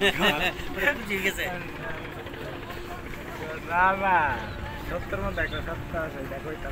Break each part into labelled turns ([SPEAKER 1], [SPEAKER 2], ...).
[SPEAKER 1] ঠিক আছে
[SPEAKER 2] না না সত্তর মধ্যে একটা সত্য আছে দেখো এটা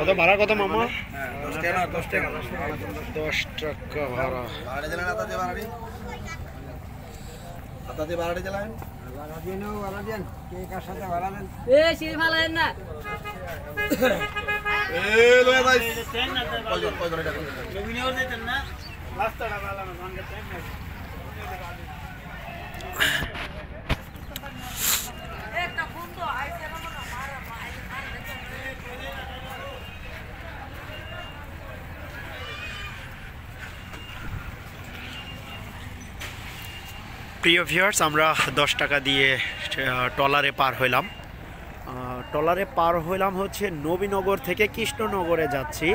[SPEAKER 3] কত ভাড়া কত মামা?
[SPEAKER 1] দশ টাকা দশ টাকা।
[SPEAKER 3] ভাড়া।
[SPEAKER 1] ভাড়া দিলেন আতা দিয়ে ভাড়াটি আতা দিয়ে ভাড়াটি দিলেন
[SPEAKER 2] ভাড়া দিন ভাড়া দেন কে কার সাথে ভাড়া দেন
[SPEAKER 4] এ সিঁড়ি ফালায়েন না
[SPEAKER 1] এ লয়ে ভাই কয়জন কয়জন এটা
[SPEAKER 3] প্রিয় ভিউয়ার্স আমরা দশ টাকা দিয়ে আহ, ট্রলারে পার হইলাম। আহ, ট্রলারে পার হইলাম হচ্ছে নবীনগর থেকে কৃষ্ণনগরে যাচ্ছি।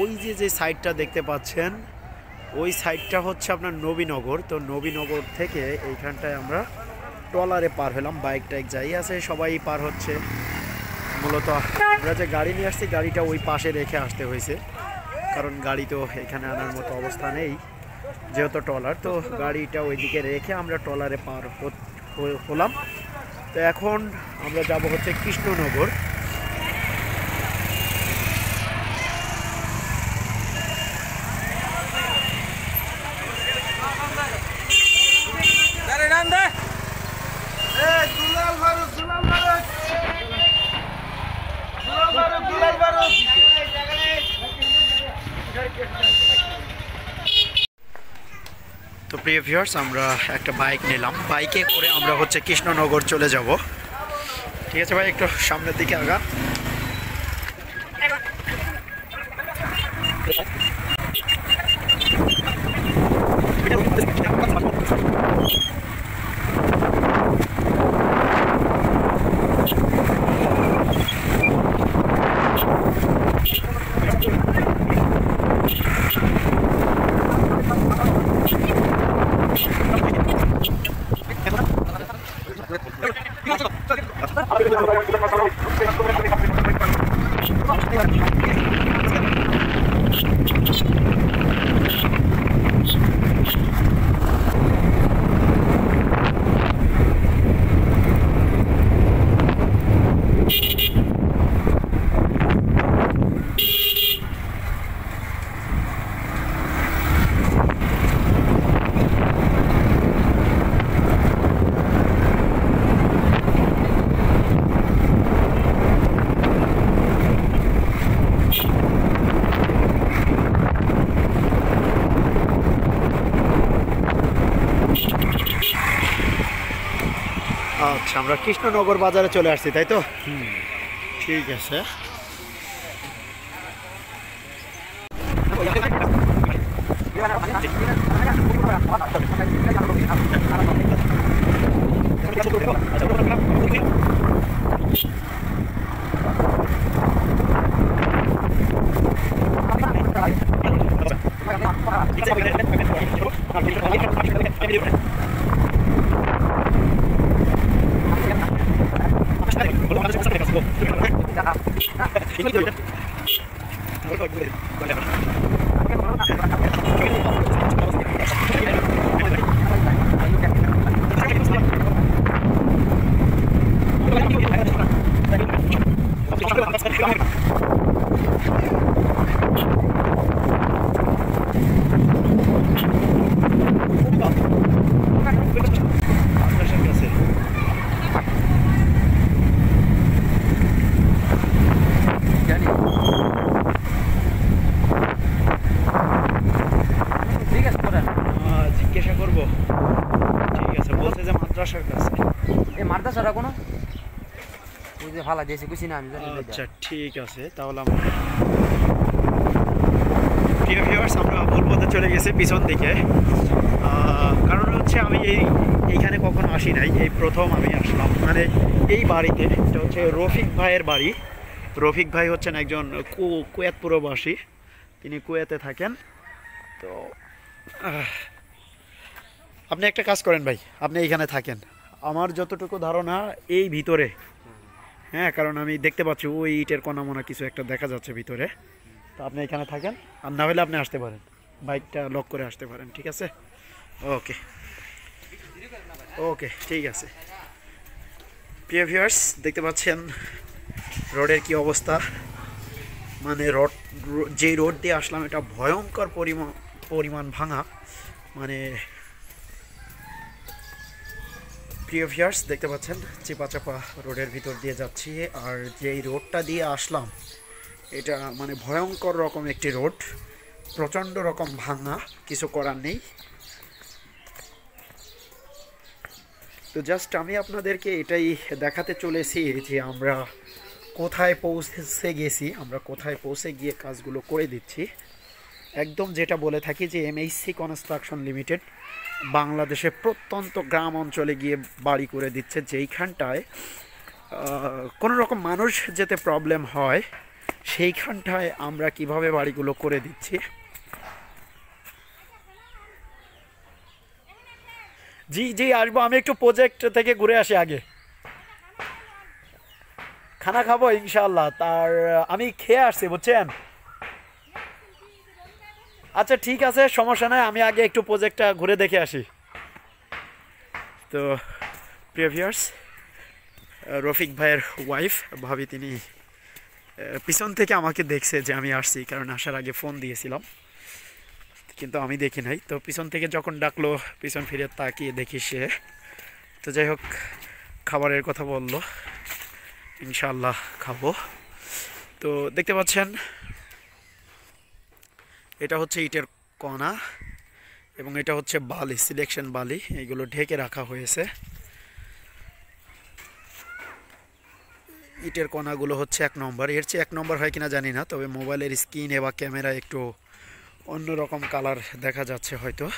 [SPEAKER 3] ওই যে যে সাইডটা দেখতে পাচ্ছেন ওই সাইডটা হচ্ছে আপনার নবীনগর। তো নবীনগর থেকে এইখানটায় আমরা ট্রলারে পার হলাম বাইক টাইক যাই আছে সবাই পার হচ্ছে। মূলত আমরা যে গাড়ি নিয়ে আসছি গাড়িটা ওই পাশে রেখে আসতে হয়েছে। কারণ গাড়ি তো এখানে আনার মতো অবস্থা নেই। যেহেতু ট্রলার, তো গাড়িটা ওইদিকে রেখে আমরা ট্রলারে পার হলাম। তো এখন আমরা যাব হচ্ছে কৃষ্ণনগর তো প্রিয় ভিউয়ার্স আমরা একটা বাইক নিলাম। বাইকে করে আমরা হচ্ছে কৃষ্ণনগর চলে যাব। ঠিক আছে ভাই, একটু সামনের দিকে আগা আচ্ছা আমরা কৃষ্ণনগর বাজারে চলে আসছি তাই তো? ঠিক আছে।
[SPEAKER 2] ফালা দিয়েছে কুছি না আমি
[SPEAKER 3] আচ্ছা ঠিক আছে, তাহলে আমরা আমরা ভুল পথে চলে গেছে পিছন দিকে। কারণ হচ্ছে আমি এই এইখানে কখনো আসি নাই, এই প্রথম আমি আসলাম। মানে এই বাড়িতে, এটা হচ্ছে রফিক ভাইয়ের বাড়ি। রফিক ভাই হচ্ছেন একজন কুয়েত পুরবাসী। তিনি কুয়েতে থাকেন। তো আপনি একটা কাজ করেন ভাই, আপনি এইখানে থাকেন। আমার যতটুকু ধারণা, এই ভিতরে হ্যাঁ কারণ আমি দেখতে পাচ্ছি ওই ইটের কোনা মোনা কিছু একটা দেখা যাচ্ছে ভিতরে। তো আপনি এখানে থাকেন, আর না হলে আপনি আসতে পারেন। বাইকটা লক করে আসতে পারেন, ঠিক আছে? ওকে। ওকে, ঠিক আছে। প্রিয় ভিউয়ার্স, দেখতে পাচ্ছেন রোডের কি অবস্থা? মানে রোড যেই রোড দিয়ে আসলাম, এটা ভয়ঙ্কর পরিমাণ পরিমাণ ভাঙা। মানে প্রিয় ভিউয়ার্স, দেখতে পাচ্ছেন চিপা চাপা রোডের ভিতর দিয়ে যাচ্ছি আর যেই রোডটা দিয়ে আসলাম, এটা মানে ভয়ঙ্কর রকম একটি রোড, প্রচণ্ড রকম ভাঙা, কিছু করার নেই। তো জাস্ট আমি আপনাদেরকে এটাই দেখাতে চলেছি যে আমরা কোথায় পৌঁছে গেছি, আমরা কোথায় পৌঁছে গিয়ে কাজগুলো করে দিচ্ছি। একদম যেটা বলে থাকি যে এমএইসি কনস্ট্রাকশন লিমিটেড বাংলাদেশে প্রত্যন্ত গ্রাম অঞ্চলে গিয়ে বাড়ি করে দিচ্ছে যেইখানটায় কোনো রকম মানুষ যেতে প্রবলেম হয়, সেইখানটায় আমরা কীভাবে বাড়িগুলো করে দিচ্ছি? জি জি, আসব। আমি একটু প্রজেক্ট থেকে ঘুরে আসি আগে। খানা খাব ইনশাল্লাহ তার, আমি খেয়ে আসছি, বুঝছেন? আচ্ছা ঠিক আছে, সমস্যা নাই, আমি আগে একটু প্রজেক্টটা ঘুরে দেখে আসি। তো, প্রিয় রফিক ভাইয়ের ওয়াইফ ভাবি তিনি পিছন থেকে আমাকে দেখছে যে আমি আসছি, কারণ আসার আগে ফোন দিয়েছিলাম। কিন্তু আমি দেখি নাই। তো পিছন থেকে যখন ডাকলো, পিছন ফিরে তাকিয়ে দেখি সে। তো যাই হোক, খাবারের কথা বলল। ইনশাল্লাহ খাব। তো দেখতে পাচ্ছেন এটা হচ্ছে ইটের কণা এবং এটা হচ্ছে বালি, সিলেকশন বালি, এগুলো ঢেকে রাখা হয়েছে। ইটের কণাগুলো হচ্ছে এক নম্বর। এর চেয়ে এক নম্বর হয় কিনা জানি না, তবে মোবাইলের স্ক্রিনে বা ক্যামেরা একটু অন্যরকম কালার দেখা যাচ্ছে হয়তো।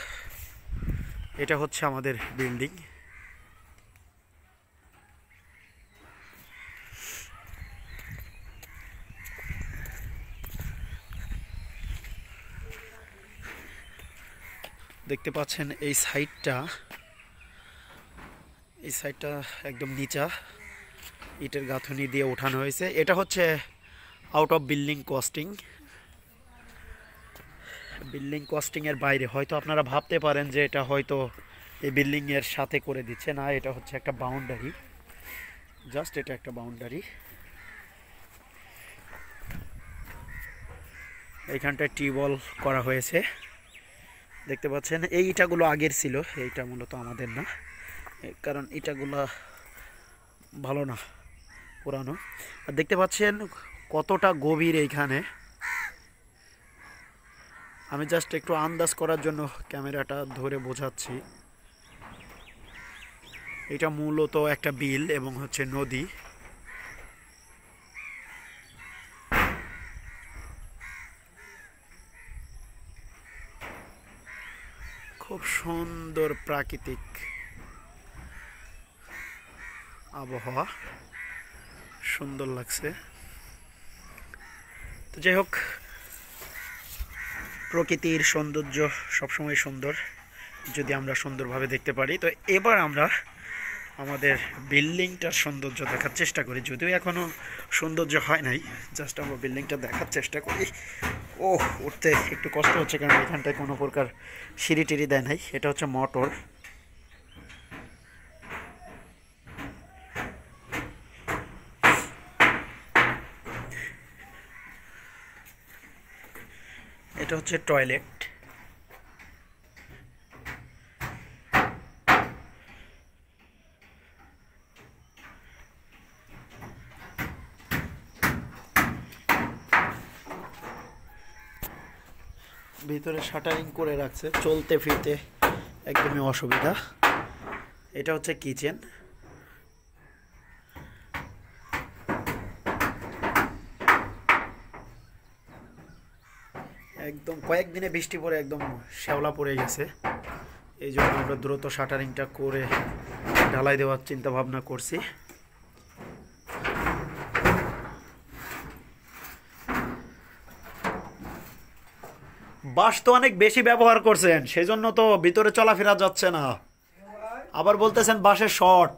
[SPEAKER 3] এটা হচ্ছে আমাদের বিল্ডিং। দেখতে পাচ্ছেন এই সাইডটা। এই সাইডটা একদম নিচা। ইটের গাঁথনি দিয়ে ওঠানো হয়েছে। এটা হচ্ছে out of building costing building কস্টিংয়ের বাইরে। হয়তো আপনারা ভাবতে পারেন যে এটা হয়তো এই বিল্ডিংয়ের সাথে করে দিচ্ছে না। এটা হচ্ছে একটা বাউন্ডারি জাস্ট এটা একটা বাউন্ডারি এইখানটায় টিউবওয়েল করা হয়েছে। দেখতে পাচ্ছেন, এই ইটাগুলো আগের ছিল, এইটা মূলত আমাদের না। কারণ ইটাগুলো ভালো না, পুরানো। আর দেখতে পাচ্ছেন কতটা গভীর এইখানে। আমি জাস্ট একটু আন্দাজ করার জন্য ক্যামেরাটা ধরে বোঝাচ্ছি। এটা মূলত একটা বিল এবং হচ্ছে নদী। খুব সুন্দর প্রাকৃতিক আবহাওয়া। সুন্দর লাগছে। তো যাই হোক, প্রকৃতির সৌন্দর্য সবসময় সুন্দর, যদি আমরা সুন্দরভাবে দেখতে পারি। তো এবার আমরা আমাদের বিল্ডিংটার সৌন্দর্য দেখার চেষ্টা করি। যদিও এখনও সৌন্দর্য হয় নাই, জাস্ট আমরা বিল্ডিংটা দেখার চেষ্টা করি। ও উঠতে একটু কষ্ট হচ্ছে কারণ এখানটায় কোনো প্রকার সিঁড়ি টিড়ি দেয় নাই। এটা হচ্ছে মোটর। এটা হচ্ছে টয়লেট। ভিতরে শাটারিং করে রাখছে। চলতে ফিরতে একদমই অসুবিধা। এটা হচ্ছে কিচেন। একদম কয়েকদিনে বৃষ্টি পরে একদম শ্যাওলা পড়ে গেছে। এই জন্য আমরা দ্রুত শাটারিংটা করে ঢালাই দেওয়ার চিন্তা ভাবনা করছি। বাঁশ তো অনেক বেশি ব্যবহার করছেন সেই জন্য তো ভিতরে চলাফেরা যাচ্ছে না। আবার বলতেছেন বাঁশের শর্ট।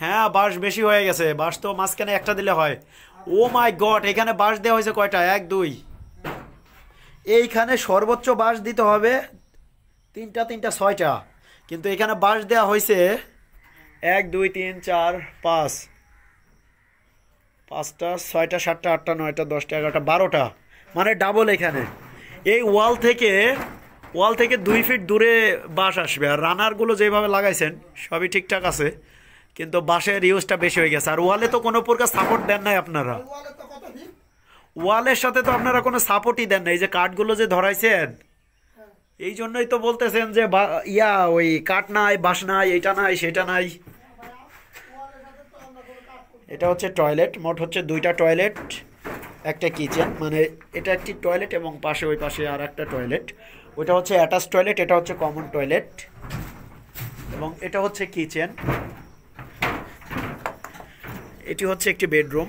[SPEAKER 3] হ্যাঁ বাঁশ বেশি হয়ে গেছে, বাঁশ তো মাঝখানে একটা দিলে হয়। ও মাই গড, এখানে বাঁশ দেওয়া হয়েছে কয়টা? এক, দুই। এইখানে সর্বোচ্চ বাঁশ দিতে হবে তিনটা তিনটা, ছয়টা। কিন্তু এখানে বাঁশ দেওয়া হয়েছে এক, দুই, তিন, চার, পাঁচ। পাঁচটা, ছয়টা, সাতটা, আটটা, নয়টা, দশটা, এগারোটা, বারোটা। মানে ডাবল এখানে। এই ওয়াল থেকে ওয়াল থেকে দুই ফিট দূরে বাঁশ আসবে। আর রানারগুলো যেভাবে লাগাইছেন সবই ঠিকঠাক আছে। কিন্তু বাঁশের ইউজটা বেশি হয়ে গেছে। আর ওয়ালে তো কোনো প্রকার সাপোর্ট দেন নাই আপনারা। ওয়ালের সাথে তো আপনারা কোনো সাপোর্টই দেন না এই যে কাঠগুলো যে ধরাইছেন এই জন্যই তো বলতেছেন যে বা- ইয়া ওই কাঠ নাই বাঁশ নাই এটা নাই সেটা নাই। এটা হচ্ছে টয়লেট মোট হচ্ছে দুইটা টয়লেট একটা কিচেন মানে এটা একটি টয়লেট এবং পাশে ওই পাশে আর একটা টয়লেট ওইটা হচ্ছে অ্যাটাচ টয়লেট এটা হচ্ছে কমন টয়লেট এবং এটা হচ্ছে কিচেন। এটি হচ্ছে একটি বেডরুম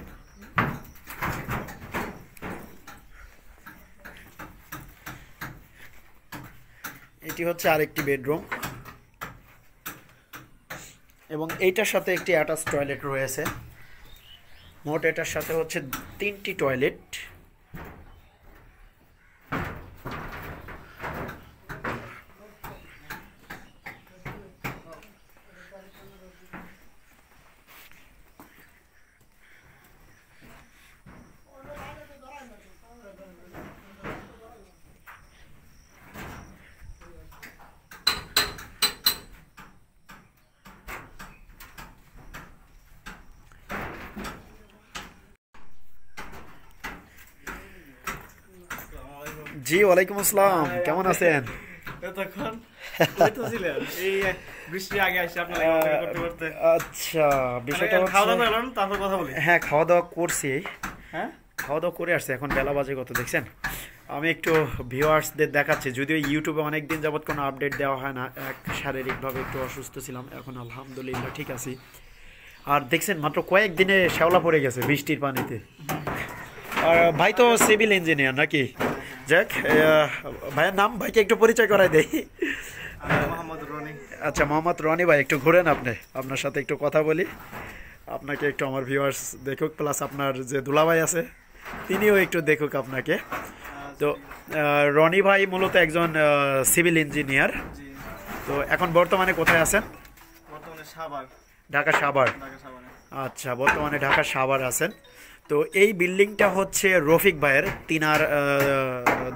[SPEAKER 3] এটি হচ্ছে আরেকটি বেডরুম এবং এইটার সাথে একটি অ্যাটাচ টয়লেট রয়েছে। মোট এটার সাথে হচ্ছে তিনটি টয়লেট জি ওয়ালাইকুম আসসালাম। কেমন আছেন? আচ্ছা বিষয়টা হ্যাঁ খাওয়া দাওয়া করছি।
[SPEAKER 2] হ্যাঁ?
[SPEAKER 3] খাওয়া দাওয়া করে আসছে এখন বেলা বাজে কত দেখছেন? আমি একটু ভিউয়ার্সদের দেখাচ্ছি যদিও ইউটিউবে অনেক দিন যাবত কোনো আপডেট দেওয়া হয় না এক শারীরিকভাবে একটু অসুস্থ ছিলাম এখন আলহামদুলিল্লাহ ঠিক আছি। আর দেখছেন মাত্র কয়েকদিনে শ্যাওলা পড়ে গেছে বৃষ্টির পানিতে। আর ভাই তো সিভিল ইঞ্জিনিয়ার নাকি? যাক ভাইয়ের নাম ভাইকে একটু পরিচয় করাই দেই।
[SPEAKER 2] রনি।
[SPEAKER 3] আচ্ছা মোহাম্মদ রনি ভাই একটু ঘুরেন আপনি আপনার সাথে একটু কথা বলি। আপনাকে একটু আমার ভিউয়ার্স দেখুক প্লাস আপনার যে দুলাভাই আছে তিনিও একটু দেখুক আপনাকে। তো রনি ভাই মূলত একজন সিভিল ইঞ্জিনিয়ার তো এখন বর্তমানে কোথায় আছেন? ঢাকা সাভার। আচ্ছা বর্তমানে ঢাকা সাভার আছেন। তো এই বিল্ডিংটা হচ্ছে রফিক ভাইয়ের, তিনার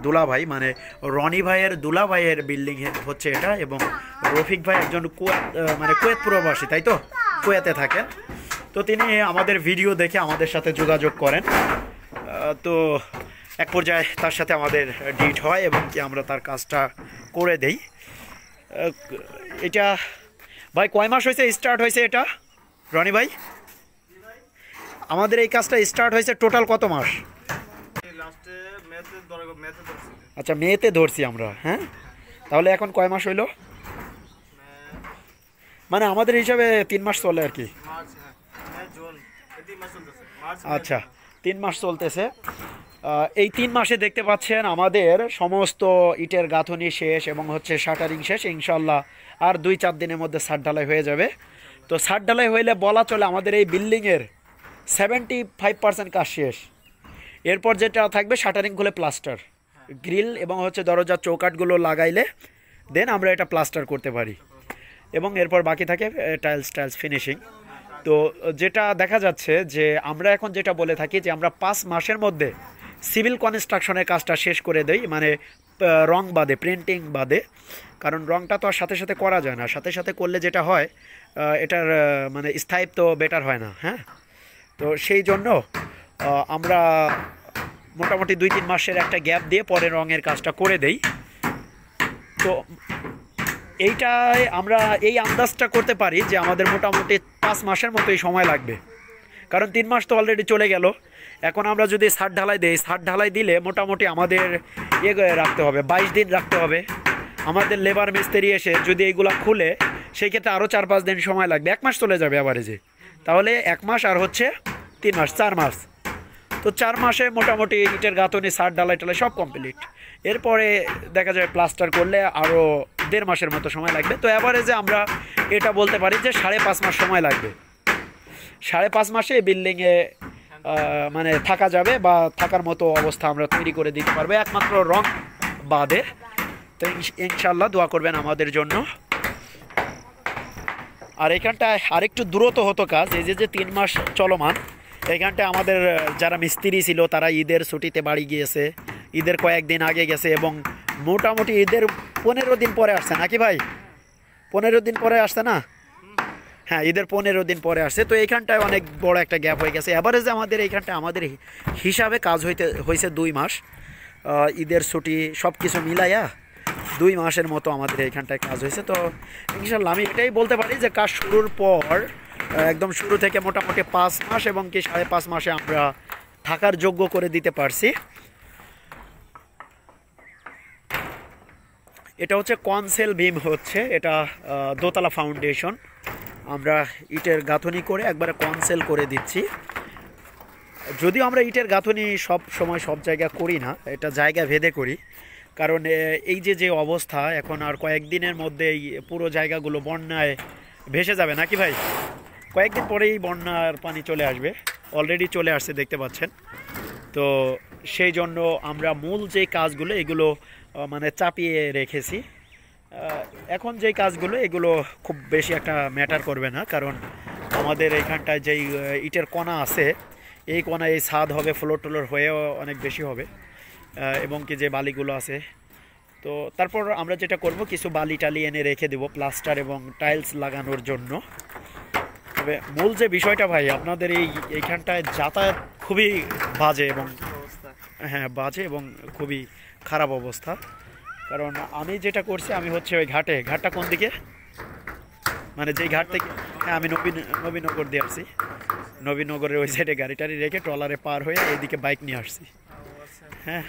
[SPEAKER 3] দুলা ভাই মানে রনি ভাইয়ের দুলা ভাইয়ের বিল্ডিং হচ্ছে এটা এবং রফিক ভাই একজন কুয়েত মানে কুয়েত প্রবাসী, তাই তো? কুয়েতে থাকেন। তো তিনি আমাদের ভিডিও দেখে আমাদের সাথে যোগাযোগ করেন। তো এক পর্যায়ে তার সাথে আমাদের ডিট হয় এবং কি আমরা তার কাজটা করে দেই। এটা ভাই কয় মাস হয়েছে? স্টার্ট হয়েছে এটা? রনি ভাই? আমাদের এই কাজটা স্টার্ট হয়েছে টোটাল কত মাস? আচ্ছা মেতে ধরছি আমরা হ্যাঁ? তাহলে এখন কয় মাস হইল? মানে আমাদের হিসাবে তিন মাস চলে আর কি।
[SPEAKER 2] হ্যাঁ।
[SPEAKER 3] আচ্ছা তিন মাস চলতেছে। এই তিন মাসে দেখতে পাচ্ছেন আমাদের সমস্ত ইটের গাঁথনি শেষ এবং হচ্ছে শাটারিং শেষ। ইনশাল্লাহ আর দুই চার দিনের মধ্যে সার ঢালাই হয়ে যাবে। তো সার ঢালাই হইলে বলা চলে আমাদের এই বিল্ডিংয়ের সেভেন্টি ফাইভ পার্সেন্ট কাজ শেষ। এরপর যেটা থাকবে, শাটারিং খুলে প্লাস্টার। গ্রিল এবং হচ্ছে দরজার চৌকাটগুলো লাগাইলে, দেন আমরা এটা প্লাস্টার করতে পারি। এবং এরপর বাকি থাকে টাইলস টাইলস ফিনিশিং তো যেটা দেখা যাচ্ছে যে আমরা এখন যেটা বলে থাকি যে আমরা পাঁচ মাসের মধ্যে সিভিল কনস্ট্রাকশনের কাজটা শেষ করে দেই মানে রং বাদে প্রিন্টিং বাদে। কারণ রংটা তো আর সাথে সাথে করা যায় না। সাথে সাথে করলে যেটা হয় এটার মানে স্থায়িত্ব বেটার হয় না হ্যাঁ? তো সেই জন্য আমরা মোটামুটি দুই তিন মাসের একটা গ্যাপ দিয়ে পরে রঙের কাজটা করে দেই। তো এইটায় আমরা এই আন্দাজটা করতে পারি যে আমাদের মোটামুটি পাঁচ মাসের মতোই সময় লাগবে। কারণ তিন মাস তো অলরেডি চলে গেল। এখন আমরা যদি সার ঢালাই দিই, সার ঢালাই দিলে মোটামুটি আমাদের ইয়ে রাখতে হবে, বাইশ দিন রাখতে হবে। আমাদের লেবার মিস্ত্রি এসে যদি এইগুলা খুলে, সেই ক্ষেত্রে আরও চার পাঁচ দিন সময় লাগবে। এক মাস চলে যাবে অ্যাভারেজে তাহলে এক মাস আর হচ্ছে তিন মাস, চার মাস। তো চার মাসে মোটামুটি ইটের গাঁথনি, সার, ডালাই টালাই সব কমপ্লিট এরপরে দেখা যায় প্লাস্টার করলে আরও দেড় মাসের মতো সময় লাগবে। তো অ্যাভারেজে আমরা এটা বলতে পারি যে সাড়ে পাঁচ মাস সময় লাগবে। সাড়ে পাঁচ মাসে বিল্ডিংয়ে মানে থাকা যাবে বা থাকার মতো অবস্থা আমরা তৈরি করে দিতে পারব। একমাত্র রং বাদে। তো ইনশাল্লাহ দোয়া করবেন আমাদের জন্য। আর এখানটায় আরেকটু দ্রুত হতো কাজ, এই যে যে তিন মাস চলমান, এখানটায় আমাদের যারা মিস্ত্রি ছিল, তারা ঈদের ছুটিতে বাড়ি গিয়েছে, ঈদের কয়েকদিন আগে গেছে এবং মোটামুটি ঈদের পনেরো দিন পরে আসছে, নাকি ভাই? পনেরো দিন পরে আসছে না? হ্যাঁ ঈদের পনেরো দিন পরে আসছে, তো এইখানটায় অনেক বড় একটা গ্যাপ হয়ে গেছে। অ্যাভারেজে আমাদের এইখানটায় আমাদের হিসাবে কাজ হইতে হয়েছে দুই মাস ঈদের ছুটি সব কিছু মিলাইয়া দুই মাসের মতো আমাদের এইখানটায় কাজ হয়েছে। তো ইনশাল্লাহ আমি এটাই বলতে পারি যে কাজ শুরুর পর একদম শুরু থেকে মোটামুটি পাঁচ মাস এবং কি সাড়ে পাঁচ মাসে আমরা থাকার যোগ্য করে দিতে পারছি। এটা হচ্ছে কনসেল বিম হচ্ছে, এটা দোতলা ফাউন্ডেশন। আমরা ইটের গাঁথনি করে একবারে কনসেল করে দিচ্ছি। যদিও আমরা ইটের গাঁথনি সব সময় সব জায়গা করি না, এটা জায়গা ভেদে করি। কারণ এই যে যে অবস্থা, এখন আর কয়েকদিনের মধ্যে এই পুরো জায়গাগুলো বন্যায় ভেসে যাবে, নাকি ভাই? কয়েকদিন পরেই বন্যার পানি চলে আসবে অলরেডি চলে আসছে, দেখতে পাচ্ছেন। তো সেই জন্য আমরা মূল যে কাজগুলো, এগুলো মানে চাপিয়ে রেখেছি। এখন যেই কাজগুলো, এগুলো খুব বেশি একটা ম্যাটার করবে না, কারণ আমাদের এইখানটায় যেই ইটের কণা আছে, এই কণা এই ছাদ হবে ফ্লোর টোলোর হয়েও অনেক বেশি হবে। এবং কি যে বালিগুলো আছে। তো তারপর আমরা যেটা করব কিছু বালি টালি এনে রেখে দেবো প্লাস্টার এবং টাইলস লাগানোর জন্য। তবে মূল যে বিষয়টা ভাই আপনাদের এই এইখানটায় যাতায়াত খুবই বাজে এবং হ্যাঁ বাজে এবং খুবই খারাপ অবস্থা। কারণ আমি যেটা করছি আমি হচ্ছে ওই ঘাটে। ঘাটটা কোন দিকে? মানে যেই ঘাট থেকে হ্যাঁ আমি নবীন নবীনগর দিয়ে আসছি। নবীনগরের ওই সাইডে গাড়ি টাড়ি রেখে ট্রলারে পার হয়ে এইদিকে বাইক নিয়ে আসছি। হ্যাঁ।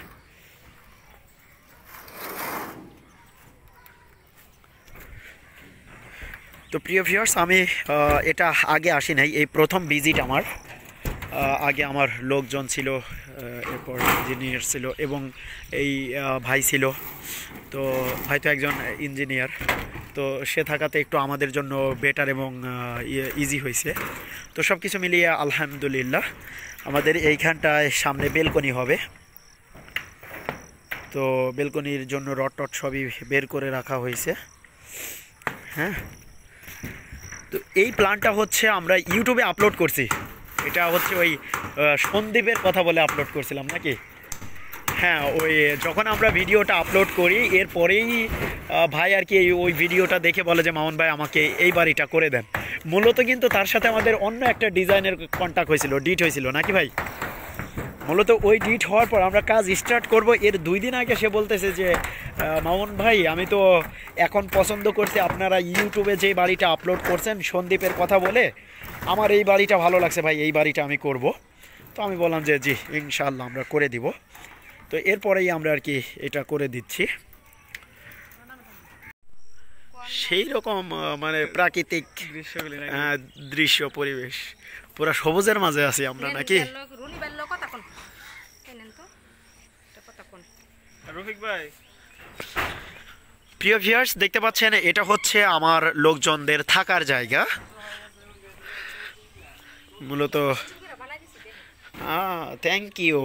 [SPEAKER 3] তো প্রিয় ভিউয়ার্স আমি এটা আগে আসি নাই। এই প্রথম ভিজিট আমার। আগে আমার লোকজন ছিল এরপর ইঞ্জিনিয়ার ছিল এবং এই ভাই ছিল। তো ভাই তো একজন ইঞ্জিনিয়ার তো সে থাকাতে একটু আমাদের জন্য বেটার এবং ইজি হয়েছে। তো সব কিছু মিলিয়ে আলহামদুলিল্লাহ। আমাদের এইখানটায় সামনে বেলকনি হবে। তো বেলকনির জন্য রড টট সবই বের করে রাখা হয়েছে। হ্যাঁ? তো এই প্ল্যানটা হচ্ছে আমরা ইউটিউবে আপলোড করছি। এটা হচ্ছে ওই সন্দীপের কথা বলে আপলোড করছিলাম নাকি? হ্যাঁ ওই যখন আমরা ভিডিওটা আপলোড করি এরপরেই ভাই আর কি ওই ভিডিওটা দেখে বলে যে, মামুন ভাই, আমাকে এই বাড়িটা করে দেন। মূলত কিন্তু তার সাথে আমাদের অন্য একটা ডিজাইনের কন্ট্যাক্ট হয়েছিল ডিট হয়েছিল। নাকি ভাই? মূলত ওই ডিট হওয়ার পর আমরা কাজ স্টার্ট করব। এর দুই দিন আগে সে বলতেছে যে মামুন ভাই আমি তো এখন পছন্দ করছি আপনারা ইউটিউবে যে বাড়িটা আপলোড করছেন সন্দীপের কথা বলে আমার এই বাড়িটা ভালো লাগছে ভাই এই বাড়িটা আমি করব। তো আমি বললাম যে জি ইনশাল্লাহ আমরা করে দিব। তো এরপরেই আমরা আর কি এটা করে দিচ্ছি। সেই রকম মানে প্রাকৃতিক দৃশ্য পরিবেশ। পুরা সবুজের মাঝে আছি আমরা নাকি
[SPEAKER 4] রুনি বেললো কথা কোন এনেন তো এটা কথা কোন
[SPEAKER 2] রফিক ভাই।
[SPEAKER 3] প্রিয় ভিউয়ার্স দেখতে পাচ্ছেন এটা হচ্ছে আমার লোকজনদের থাকার জায়গা। মূলত থ্যাংক ইউ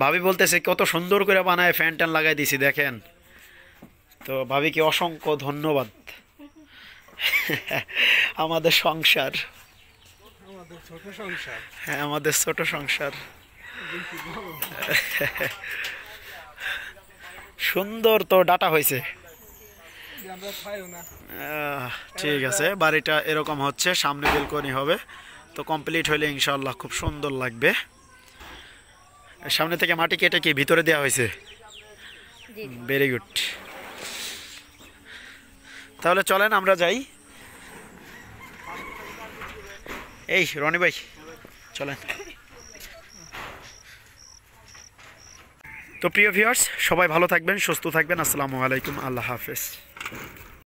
[SPEAKER 3] ভাবি বলতেছে কত সুন্দর করে বানায় ফ্যান ট্যান লাগাই দিছি দেখেন। তো ভাবিকে অসংখ্য ধন্যবাদ। আমাদের সংসার। হ্যাঁ আমাদের ছোট সংসার। সুন্দর তো ডাটা হয়েছে। ঠিক আছে বাড়িটা এরকম হচ্ছে সামনে বেলকনি হবে। তো কমপ্লিট হলে ইনশাল্লাহ খুব সুন্দর লাগবে। সামনে থেকে মাটি কেটে কি ভিতরে দেওয়া হয়েছে? ভেরি গুড তাহলে চলেন আমরা যাই। এই রনি ভাই চলেন। তো প্রিয় ভিউয়ার্স সবাই ভালো থাকবেন সুস্থ থাকবেন। আসসালামু আলাইকুম আল্লাহ হাফেজ।